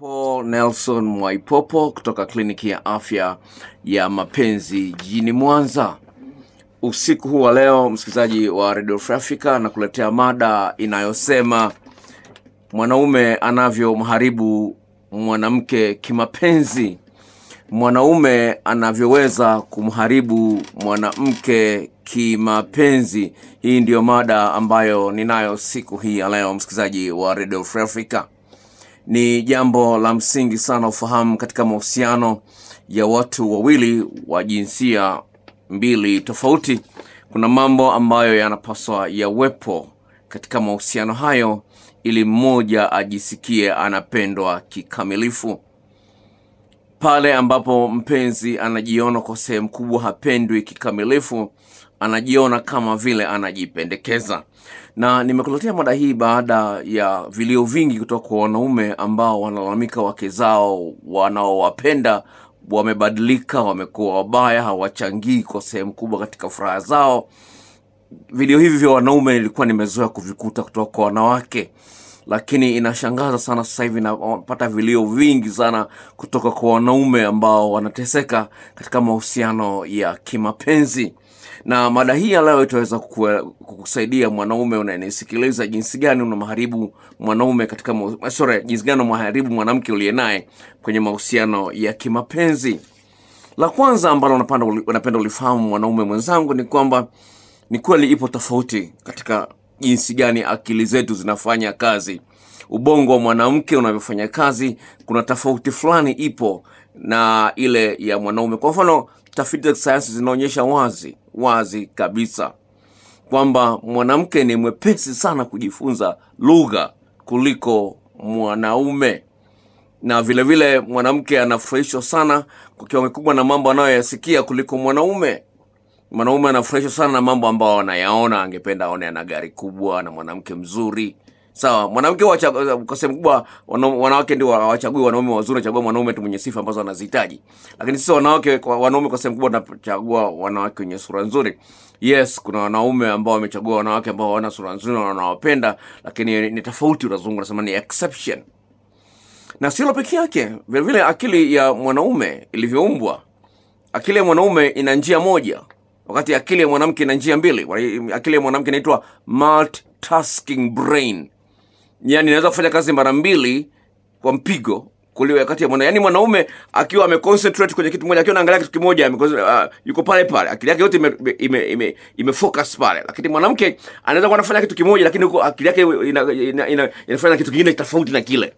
Paul Nelson Mwaipopo kutoka kliniki ya afya ya mapenzi jijini Mwanza. Usiku huu wa leo, msikilizaji wa Radio Free Africa, na kuletea mada inayosema mwanaume anavyomharibu mwanamke kimapenzi, mwanaume anavyoweza kumharibu mwanamke kimapenzi. Hii ndiyo mada ambayo ninayo siku hii ya leo, msikilizaji wa Radio Free Africa. Ni jambo la msingi sana ufahamu katika mahusiano ya watu wawili wa jinsia mbili tofauti. Kuna mambo ambayo yanapaswa yawepo katika mahusiano hayo ili mmoja ajisikie anapendwa kikamilifu. Pale ambapo mpenzi anajiona kwa sehemu kubwa hapendwi kikamilifu, anajiona kama vile anajipendekeza. Na nimekuletea mada hii baada ya vilio vingi kutoka kwa wanaume ambao wanalalamika wake zao wanaowapenda wamebadilika, wamekuwa wabaya, hawachangii kwa sehemu kubwa katika furaha zao. Vilio hivi vya wanaume nilikuwa nimezoea kuvikuta kutoka kwa wanawake, lakini inashangaza sana sasa hivi napata vilio vingi sana kutoka kwa wanaume ambao wanateseka katika mahusiano ya kimapenzi na mada hii ya leo itaweza kukusaidia mwanaume unayenisikiliza jinsi gani unamharibu mwanaume katika sorry, jinsi gani unamharibu mwanamke uliye naye kwenye mahusiano ya kimapenzi. La kwanza ambalo unapenda ulifahamu mwanaume mwenzangu ni kwamba ni kweli ipo tofauti katika jinsi gani akili zetu zinafanya kazi. Ubongo wa mwanamke unavyofanya kazi kuna tofauti fulani ipo na ile ya mwanaume. Kwa mfano tafiti za kisayansi zinaonyesha wazi wazi kabisa kwamba mwanamke ni mwepesi sana kujifunza lugha kuliko mwanaume. Na vilevile vile mwanamke anafurahishwa sana kwa kiwango kikubwa na mambo anayoyasikia kuliko mwanaume. Mwanaume anafurahishwa sana na mambo ambayo anayaona. Angependa aone ana gari kubwa na mwanamke mzuri sawa mwanamke kwa sehemu kubwa wanawake ndio hawachagui wanaume wazuri wanachagua mwanaume tu mwenye sifa ambazo anazihitaji. Lakini sisi wanawake wanaume kwa sehemu kubwa tunachagua wanawake wenye sura nzuri. Yes kuna wanaume ambao wamechagua wanawake ambao hawana sura nzuri na wanawapenda lakini ni tofauti unazungu nasema ni exception. Na silo peke yake vilevile akili ya mwanaume ilivyoumbwa. Akili ya mwanaume ina njia moja wakati akili ya mwanamke ina njia mbili. Akili ya mwanamke inaitwa multitasking brain yani inaweza kufanya kazi mara mbili kwa mpigo kuliko wakati ya mwana yani mwanaume akiwa ameconcentrate kwenye kitu moja akiwa anaangalia kitu kimoja uh, yuko pale pale akili yake yote ime, ime, ime, ime pale. Lakini mwanamke anaweza kuwa anafanya kitu kimoja lakini huko akili yake inafanya ina, ina, ina, ina kitu kingine tofauti na kile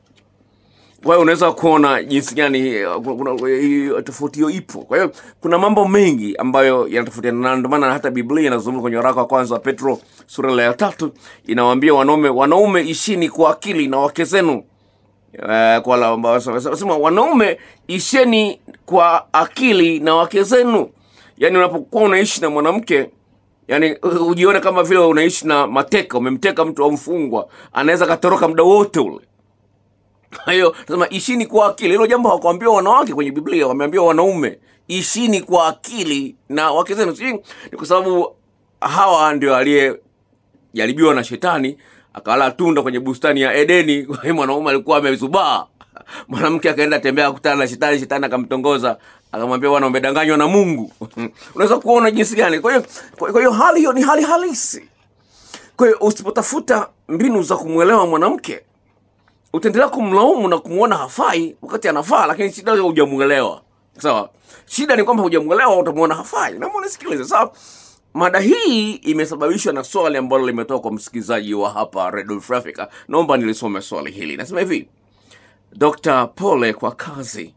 kwa hiyo unaweza kuona jinsi gani eh, kuna- hiyo tofauti hiyo ipo. Kwa hiyo kuna mambo mengi ambayo yanatofautiana na ndio maana hata biblia inazungumza kwenye waraka wa kwanza wa petro sura ya tatu inawaambia wanaume wanaume ishini kwa akili na wake zenu. Eh, sema wanaume isheni kwa akili na wake zenu. Yaani unapokuwa unaishi na mwanamke yani uh, ujione kama vile unaishi na mateka umemteka mtu au mfungwa anaweza katoroka muda wote ule kwa hiyo nasema ishini kwa akili. Hilo jambo hawakuambiwa wanawake kwenye biblia wameambiwa wanaume. Ishini kwa akili na wake zenu. Sijui ni kwa sababu hawa ndio aliyejaribiwa na shetani akala tunda kwenye bustani ya edeni. Kwa hiyo mwanaume alikuwa amezubaa. Mwanamke akaenda tembea kukutana na shetani shetani akamtongoza. Akamwambia bwana umedanganywa na mungu. Unaweza kuona jinsi gani. Kwa hiyo kwa hiyo hali hiyo ni hali halisi. Kwa hiyo usipotafuta mbinu za kumwelewa mwanamke utaendelea kumlaumu na kumwona hafai wakati anafaa lakini shida hujamuelewa. sawa? Shida ni kwamba hujamuelewa, utamwona hafai. Naomba unisikilize sawa? Mada hii imesababishwa na swali ambalo limetoka kwa msikilizaji wa hapa Africa. Naomba nilisome swali hili. Nasema hivi dr pole kwa kazi.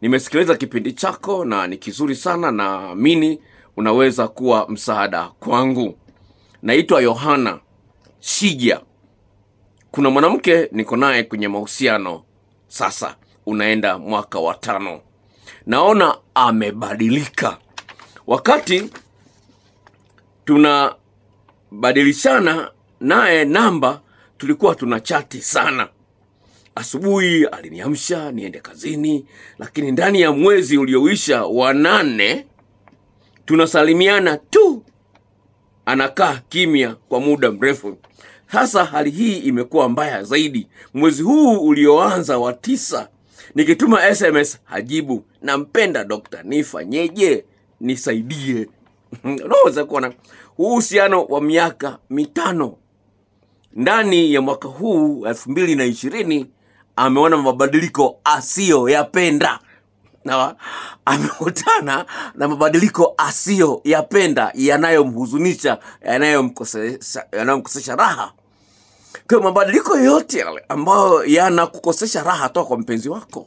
Nimesikiliza kipindi chako na ni kizuri sana naamini unaweza kuwa msaada kwangu. Naitwa yohana shija kuna mwanamke niko naye kwenye mahusiano. Sasa unaenda mwaka wa tano. Naona amebadilika. Wakati tunabadilishana naye namba tulikuwa tuna chati sana. Asubuhi aliniamsha niende kazini lakini ndani ya mwezi ulioisha wa nane tunasalimiana tu. Anakaa kimya kwa muda mrefu Sasa hali hii imekuwa mbaya zaidi. Mwezi huu ulioanza wa tisa, nikituma SMS hajibu, nampenda dokta, nifanyeje? Nisaidie. Unaweza kuona uhusiano wa miaka mitano ndani ya mwaka huu elfu mbili na ishirini ameona mabadiliko asiyoyapenda na amekutana na mabadiliko asiyo yapenda yanayomhuzunisha yanayomkosesha yanayomkosesha raha. Kwa mabadiliko yote yale ambayo yanakukosesha raha toka kwa mpenzi wako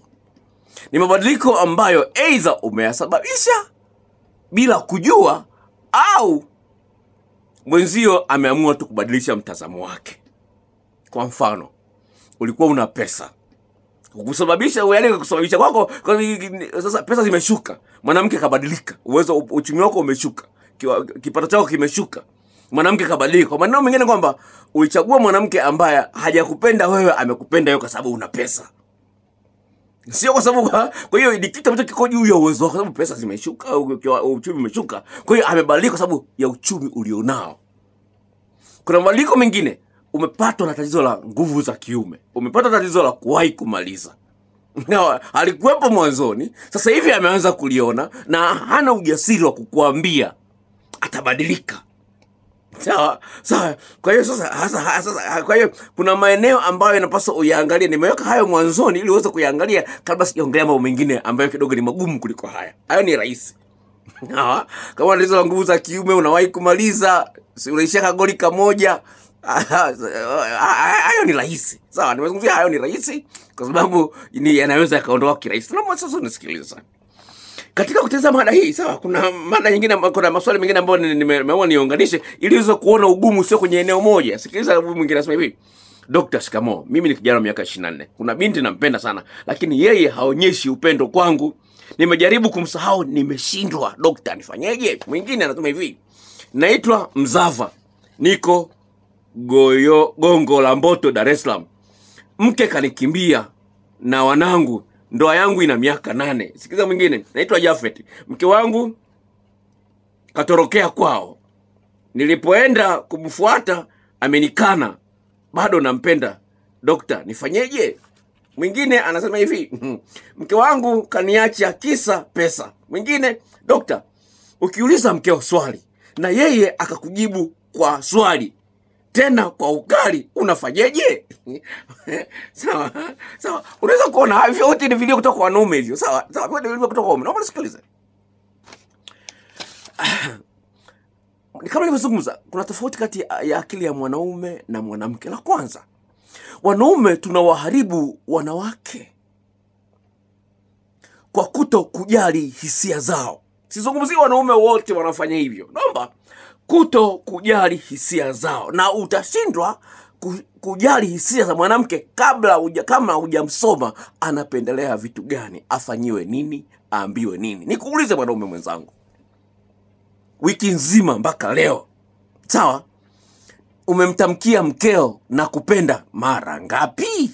ni mabadiliko ambayo eidha umeyasababisha bila kujua au mwenzio ameamua tu kubadilisha mtazamo wake. Kwa mfano ulikuwa una pesa kusababisha yani kusababisha kwako kwa- sasa pesa zimeshuka. Mwanamke kabadilika uwezo uchumi wako umeshuka. Kipato chako kimeshuka. Mwanamke kabadilika kwa maneno mengine kwamba ulichagua mwanamke ambaye hajakupenda wewe amekupenda wewe kwa sababu una pesa. Sio kwa sababu kwa hiyo ni kitu ambacho kiko juu ya uwezo wako kwa sababu pesa zimeshuka uchumi umeshuka. Kwa hiyo amebadilika kwa sababu ya uchumi ulionao. Kuna mabadiliko mengine umepatwa na tatizo la nguvu za kiume. Umepata tatizo la kuwahi kumaliza. Na alikuwepo mwanzoni sasa hivi ameanza kuliona na hana ujasiri wa kukuambia. Atabadilika. Sawa sawa. Kwa hiyo sasa sasa kwa hiyo kuna maeneo ambayo yanapaswa uyaangalie. Nimeweka hayo mwanzoni ili uweze kuyaangalia kabla sijaongelea mambo mengine ambayo kidogo ni magumu kuliko haya. Hayo ni rahisi. Sawa? kama tatizo la nguvu za kiume unawahi kumaliza. Si unaishia kagoli kamoja hayo ni rahisi sawa nimezungumzia hayo ni rahisi kwa sababu ni yanaweza yakaondoka kirahisi naomba sasa unisikiliza katika kutengeneza mada hii sawa kuna mada nyingine kuna maswali mengine ambayo ni- nimeamua niunganishe ili uweze kuona ugumu sio kwenye eneo moja sikiliza huyu mwingine anasema hivi Dr. Shikamo, mimi ni kijana wa miaka 24. Kuna binti nampenda sana, lakini yeye haonyeshi upendo kwangu. Nimejaribu kumsahau, nimeshindwa. Dokta, nifanyeje? Mwingine anasema hivi, naitwa Mzava, niko Goyo, Gongo la Mboto, Dar es Salaam. Mke kanikimbia na wanangu, ndoa yangu ina miaka nane. Sikiza mwingine, naitwa Jafet, mke wangu katorokea kwao. Nilipoenda kumfuata amenikana, bado nampenda. Dokta, nifanyeje? Mwingine anasema hivi, mke wangu kaniacha kisa pesa. Mwingine, dokta, ukiuliza mkeo swali na yeye akakujibu kwa swali tena kwa ukali, unafanyeje? sawa sawa, unaweza kuona vyote ni vilio kutoka kwa wanaume hivyo. Sawa sawa, vyote vilivyo kutoka kwa wanaume. Naomba nisikilize. Ni kama nilivyozungumza, kuna tofauti kati ya- ya akili ya mwanaume na mwanamke. La kwanza, wanaume tunawaharibu wanawake kwa kuto kujali hisia zao. Sizungumzii wanaume wote wanafanya hivyo, naomba kuto kujali hisia zao, na utashindwa kujali hisia za mwanamke kabla uja, kama hujamsoma anapendelea vitu gani, afanyiwe nini, aambiwe nini. Nikuulize mwanaume mwenzangu, wiki nzima mpaka leo, sawa, umemtamkia mkeo na kupenda mara ngapi?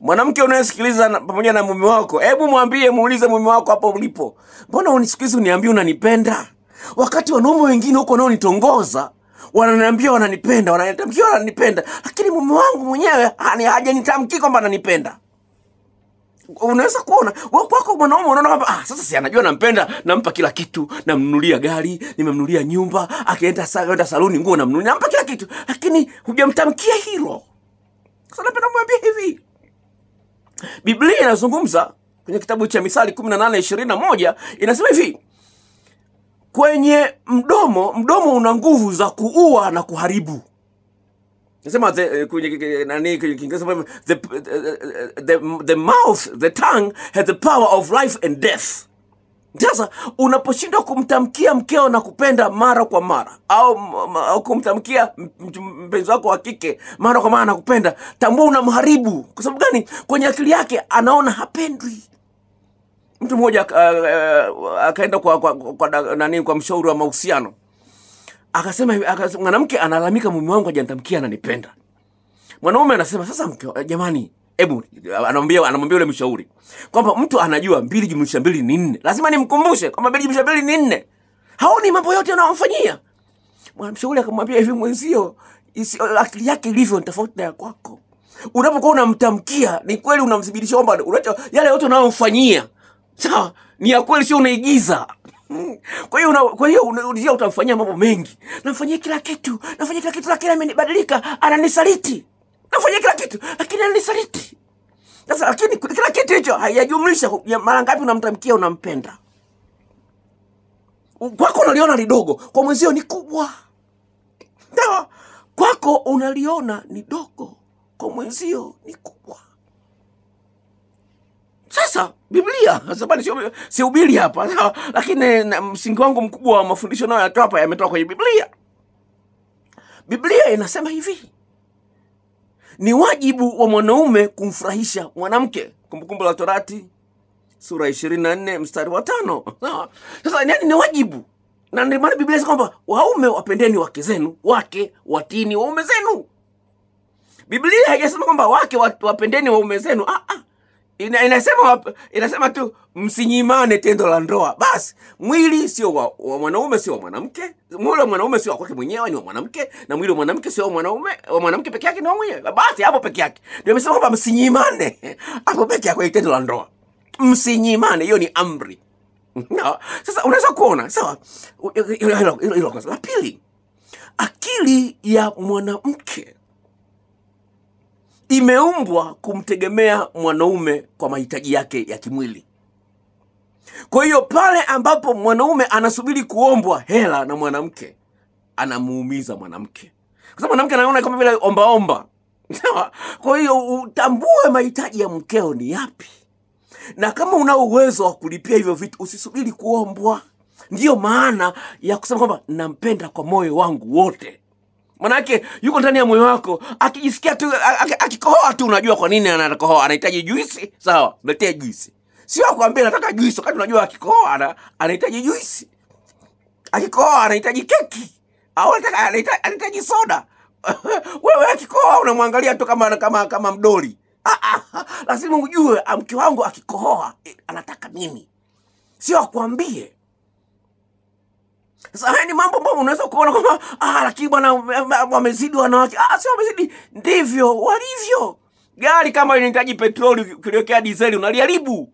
Mwanamke unayesikiliza pamoja na mume wako, hebu mwambie, muulize mume wako hapo ulipo, mbona unisikizi uniambie unanipenda, wakati wanaume wengine huko wanaonitongoza wananiambia wananipenda, wananitamkia wananipenda, lakini mume wangu mwenyewe hajanitamkii kwamba ananipenda. Unaweza kuona kwako mwanaume unaona kwamba ah, sasa si anajua nampenda, nampa kila kitu, namnunulia gari, nimemnunulia nyumba, akienda sa, saluni nguo namnunulia, nampa kila kitu, lakini hujamtamkia hilo. Sasa napenda kumwambia hivi, Biblia inazungumza kwenye kitabu cha Mithali 18 21 inasema hivi, kwenye mdomo, mdomo una nguvu za kuua na kuharibu. Nasema the, kwenye nani kwenye Kiingereza the, the, the, mouth, the tongue has the power of life and death. Sasa unaposhindwa kumtamkia mkeo na kupenda mara kwa mara au, au kumtamkia mpenzi wako wa kike mara kwa mara na kupenda, tambua unamharibu. Kwa sababu gani? Kwenye akili yake anaona hapendwi. Mtu mmoja uh, akaenda kwa, kwa, kwa, kwa, nani kwa mshauri wa mahusiano akasema, hivi- mwanamke analalamika, mume wangu hajanitamkia ananipenda. Mwanaume anasema sasa, mke jamani, hebu anamwambia anamwambia yule mshauri kwamba mtu anajua mbili jumlisha mbili ni nne, lazima nimkumbushe kwamba mbili jumlisha mbili ni nne. Haoni mambo yote anayomfanyia. Mwanamshauri akamwambia hivi, mwenzio akili yake ilivyo ni tofauti na ya kwako unapokuwa unamtamkia ni kweli unamthibitisha kwamba yale yote unayomfanyia sawa ni ya kweli sio? Unaigiza. Kwa hiyo kwa hiyo unaulizia utamfanyia mambo mengi. Namfanyia kila kitu nafanyia kila kitu lakini amenibadilika ananisaliti. Nafanyia kila kitu lakini ananisaliti. Sasa lakini kila kitu hicho haijajumlisha. Mara ngapi unamtamkia unampenda? Kwako unaliona lidogo kwa mwenzio ni kubwa. Sawa kwako unaliona ni dogo kwa mwenzio ni kubwa sasa biblia sabani sio sihubiri hapa lakini msingi wangu mkubwa wa mafundisho nayo yatoa hapa yametoka kwenye biblia. Biblia inasema hivi ni wajibu wa mwanaume kumfurahisha mwanamke. Kumbukumbu la torati sura ishirini na nne mstari wa tano. Sasa nani ni wajibu. Na ndio maana biblia inasema kwamba waume wapendeni wake zenu wake watini waume zenu. Biblia haijasema kwamba wake wapendeni waume zenu. Ah, ah. Ina, inasema inasema tu msinyimane tendo la ndoa basi mwili sio wa, wa mwanaume sio wa mwanamke mwili wa mwanaume sio wa kwake mwenyewe ni wa mwanamke na mwili wa mwanamke sio wa mwanaume wa mwanamke peke yake ni wa mwenyewe basi hapo peke yake ndio amesema kwamba msinyimane hapo peke yake tendo la ndoa msinyimane hiyo ni amri no. sasa unaweza kuona sawa hilo la pili akili ya mwanamke imeumbwa kumtegemea mwanaume kwa mahitaji yake ya kimwili. Kwa hiyo pale ambapo mwanaume anasubiri kuombwa hela na mwanamke anamuumiza mwanamke. Kwa sababu mwanamke anaona kama vile ombaomba. Sawa? Kwa hiyo utambue mahitaji ya mkeo ni yapi. Na kama una uwezo wa kulipia hivyo vitu usisubiri kuombwa. Ndiyo maana ya kusema kwamba nampenda kwa moyo wangu wote manake yuko ndani ya moyo wako akijisikia tu akikohoa tu unajua kwa nini anakohoa anahitaji juisi. Sawa mletee juisi. Sio akwambia nataka juisi wakati unajua akikohoa anahitaji juisi. Akikohoa anahitaji keki. Au anahitaji soda. Wewe akikohoa unamwangalia tu kama kama kama mdoli. Ah, ah, lazima ujue ah, mke wangu akikohoa eh, anataka nini sio akwambie sasa haya ni mambo ambayo unaweza kuona kwamba ah, lakini bwana wamezidi wanawake. Ah, sio wamezidi, ndivyo walivyo. Gari kama linahitaji petroli, ukiliwekea dizeli unaliharibu.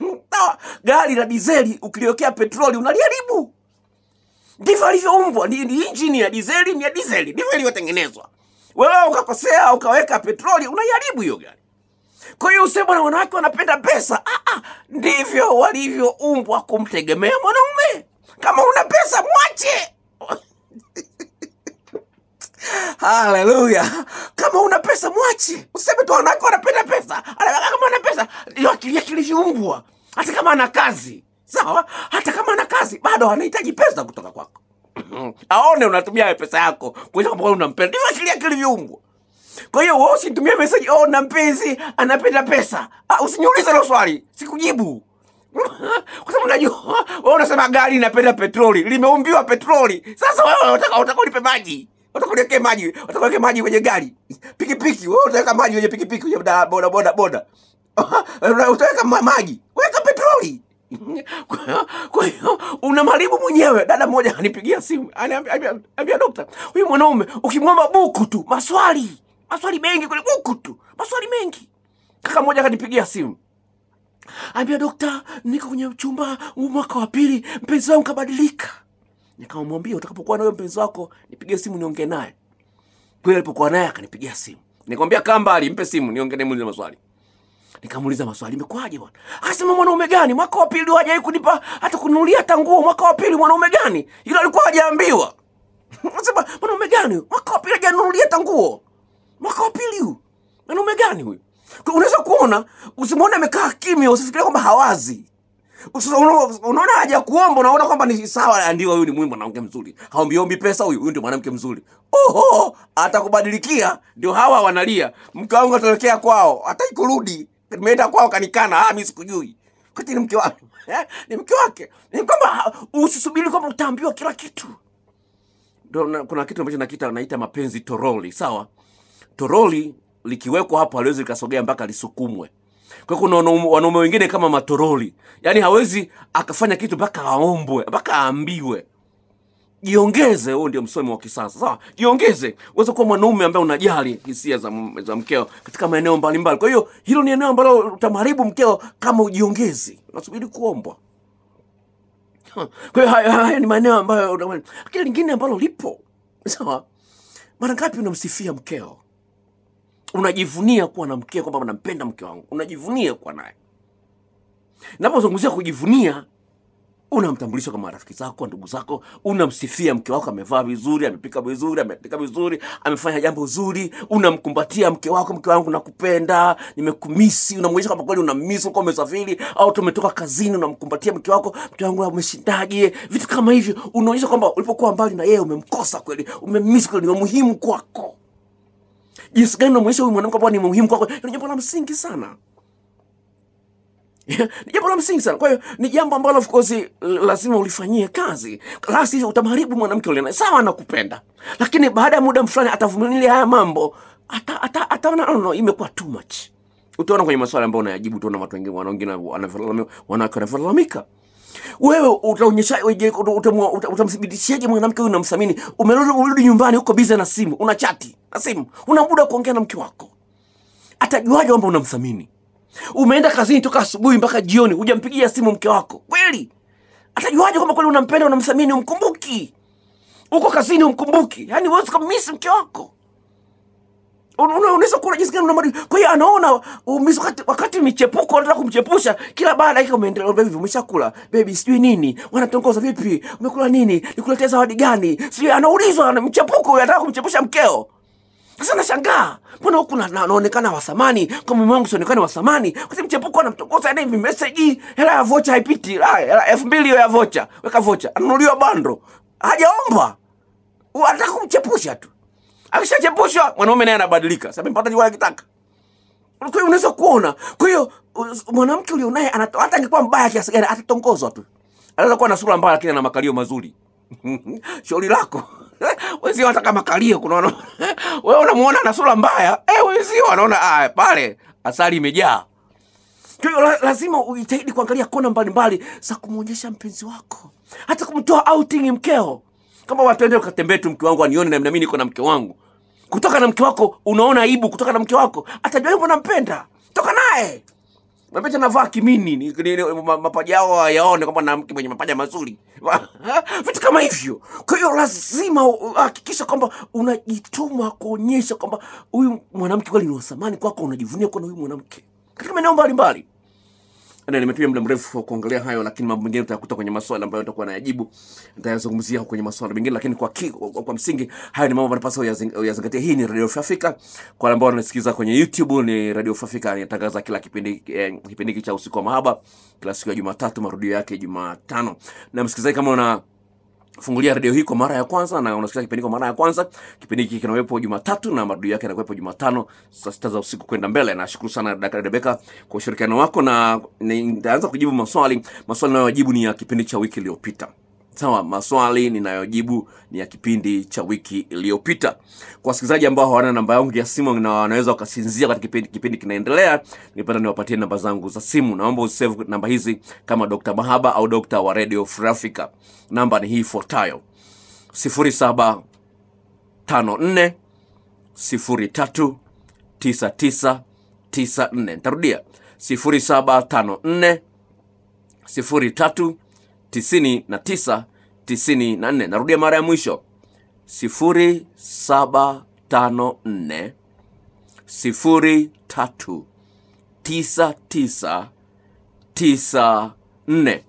Gari la dizeli ukiliwekea petroli unaliharibu. Ndivyo alivyoumbwa. Ni, ni injini ya dizeli ni ya dizeli, ndivyo ilivyotengenezwa. Wewe ukakosea ukaweka petroli, unaiharibu hiyo gari. Kwa hiyo useme bwana, wanawake wanapenda pesa. Ah, ah, ndivyo walivyoumbwa kumtegemea mwanaume. Kama una pesa mwache. Haleluya! Kama una pesa mwache, useme tu wanawake wanapenda pesa. Kama ana pesa, ndio akili yake ilivyoumbwa. Hata kama ana kazi sawa, hata kama ana kazi bado anahitaji pesa kutoka kwako. Aone unatumia pesa yako kuonyesha kwamba unampenda. Ndivyo akili yake ilivyoumbwa. Kwa hiyo wewe usitumie message oh, na mpenzi anapenda pesa. Ah, usiniulize hilo swali, sikujibu. Kwa sababu unajua wewe unasema gari inapenda petroli, limeumbiwa petroli. Sasa wewe unataka unataka unipe maji. Unataka niweke maji, unataka niweke maji kwenye gari. Pikipiki, wewe utaweka maji kwenye pikipiki kwenye boda boda boda. boda. Utaweka maji, weka petroli. Kwa hiyo- unamharibu mwenyewe. Dada mmoja anipigia simu, aniambia dokta, huyu mwanaume ukimwomba buku tu, maswali maswali mengi kule, buku tu, maswali mengi. Kaka mmoja akanipigia simu ambia dokta, niko kwenye chumba mwaka wa pili, mpenzi wangu kabadilika. Nikamwambia utakapokuwa na huyo mpenzi wako nipige simu niongee naye. Kweli alipokuwa naye akanipigia simu, nikamwambia kaa mbali, mpe simu niongee naye, muulize maswali. Nikamuuliza maswali, imekwaje bwana? Akasema mwanaume gani? Mwaka wa pili hajawahi kunipa hata kununulia hata nguo. Mwaka wa pili mwanaume gani? Ila alikuwa hajaambiwa. Nasema mwanaume gani? Mwaka wa pili hajanunulia hata nguo. Mwaka wa pili huyu. Mwanaume gani huyu? Unaweza kuona, usimwone amekaa kimya, usifikirie kwamba hawazi. Unaona haja ya kuomba, unaona kwamba ni sawa, ndio huyu ni muhimu mwanamke mzuri, haombiombi pesa huyu, huyu ndio mwanamke mzuri. Oho, atakubadilikia. Ndio hawa wanalia, mke wangu atokea kwao, hataki kurudi, nimeenda kwao kanikana, ah, mimi sikujui kati ni mke wake eh, ni mke wake. Ni kwamba usisubiri kwamba utaambiwa kila kitu. Ndio kuna kitu ambacho nakita naita mapenzi toroli, sawa toroli likiwekwa hapo haliwezi likasogea mpaka lisukumwe. Kwa kuna wanaume wengine kama matoroli, yaani hawezi akafanya kitu mpaka aombwe, mpaka aambiwe. jiongeze. Huo ndio msomi wa kisasa, sawa? Jiongeze uweze kuwa mwanaume ambaye unajali hisia za, za mkeo katika maeneo mbalimbali. Kwa hiyo hilo ni eneo ambalo utamharibu mkeo kama ujiongezi, unasubiri kuombwa. Kwa hiyo haya ni maeneo ambayo lakini lingine ambalo lipo sawa, mara ngapi unamsifia mkeo, unajivunia kuwa na mkeo, kwamba nampenda mke wangu, unajivunia kuwa naye. Napozungumzia kujivunia, unamtambulisha kama rafiki zako, ndugu zako, unamsifia mke wako, amevaa vizuri, amepika vizuri, ameandika vizuri, amefanya jambo zuri, unamkumbatia mke wako, mke wangu nakupenda, nimekumisi, unamwonyesha kwamba kweli unamisi, uko umesafiri au tumetoka kazini, unamkumbatia mke wako, mke wangu umeshindaje, vitu kama hivyo, unaonyesha kwamba ulipokuwa mbali na yeye umemkosa kweli, umemisi kweli, ni muhimu kwako. Jinsi gani unamwonyesha huyu mwanamke kwamba ni muhimu kwako, ni jambo la msingi sana ni jambo la msingi sana. Kwa hiyo ni jambo ambalo of course lazima ulifanyie kazi, la sivyo utamharibu mwanamke ule. Sawa, anakupenda lakini baada ya muda fulani atavumilia haya mambo, ata- ata- ataona no, no, imekuwa too much. Utaona kwenye maswali ambayo unayajibu, utaona watu wengine wana- wengine wanavyolalami- wanawake wanavyolalamika wewe utaonyesha utamthibitishaje mwanamke huyu unamthamini? Umerudi nyumbani, uko bize na simu, una chati na simu, una muda kuongea na mke wako, atajuaje kwamba unamthamini? Umeenda kazini toka asubuhi mpaka jioni, hujampigia simu mke wako kweli? Atajuaje kwamba kweli unampenda, unamthamini, umkumbuki? Uko kazini umkumbuki, yani huwezi usikamisi mke wako unaweza kuona jinsi gani unamwadi. Kwa hiyo anaona wakati, wakati michepuko anataka kumchepusha, kila baada ya dakika umeendelea, baby, umeshakula. Baby, sijui nini, wanatongoza vipi, umekula nini, nikuletea zawadi gani, sijui anaulizwa na mchepuko, anataka kumchepusha mkeo. Sasa nashangaa mbona huku na- na- naonekana wa thamani kwa mume wangu sionekane wa thamani, kwa sababu mchepuko anamtongoza ana hivi meseji, hela ya vocha haipiti, hela elfu mbili hiyo ya vocha, weka vocha, ananunuliwa bando, hajaomba, anataka kumchepusha tu. Akishachepushwa mwanaume naye anabadilika, sasa mpata jiwa akitaka. Kwa hiyo unaweza kuona, kwa hiyo mwanamke ulionaye hata angekuwa mbaya kiasi gani atatongozwa tu. Anaweza kuwa na sura mbaya lakini ana makalio mazuri. Shauri lako. Wenzio wataka makalio kuna wana... wewe unamuona ana sura mbaya, eh wenzio wanaona ah pale asali imejaa. Kwa hiyo la, lazima ujitahidi kuangalia kona mbalimbali za kumwonyesha mpenzi wako, hata kumtoa outing mkeo. Kama watu ende ukatembee tu, mke wangu anione na mimi niko na mke wangu. Kutoka na mke wako unaona aibu, kutoka na mke wako atajua yupo nampenda, toka naye Mapete navaa kimini ni, ni, ni, ma- mapaja yao yaone kwamba na mke mwenye mapaja mazuri vitu kama hivyo. Kwa hiyo lazima hakikisha kwamba unajituma kuonyesha kwamba huyu mwanamke kweli ni wa thamani kwako, unajivunia kuwa na huyu mwanamke katika maeneo mbalimbali. Na nimetumia muda mrefu wa kuangalia hayo, lakini mambo mengine utayakuta kwenye maswali ambayo nitakuwa nayajibu, nitayazungumzia kwenye maswali mengine, lakini kwa, ki, kwa, msingi hayo ni mambo ambayo napaswa uyazing- Hii ni Radio Free Africa. Kwa wale ambao wanasikiliza kwenye YouTube, ni Radio Free Africa inatangaza kila kipindi eh, kipindi cha usiku wa mahaba kila siku ya Jumatatu, marudio yake Jumatano. Na msikilizaji, kama una fungulia redio hii kwa mara ya kwanza na unasikia kipindi kwa mara ya kwanza, kipindi hiki kinawepo Jumatatu na marudio yake yanakuwepo Jumatano saa sita za usiku kwenda mbele. Nashukuru sana Dr. Rebeka kwa ushirikiano wako, na nitaanza kujibu maswali. Maswali nayojibu ni ya kipindi cha wiki iliyopita. Sawa, maswali ninayojibu ni ya kipindi cha wiki iliyopita. Kwa wasikilizaji ambao hawana namba yangu ya simu na wanaweza wakasinzia wakati kipindi, kipindi kinaendelea, ningependa niwapatie namba zangu za simu. Naomba usave namba hizi kama Dr. Mahaba au Dr. wa Radio Free Africa. Namba ni hii ifuatayo: 0754 03 9994. Nitarudia 0754 03 99 94. Narudia mara ya mwisho 0754 03 99 94.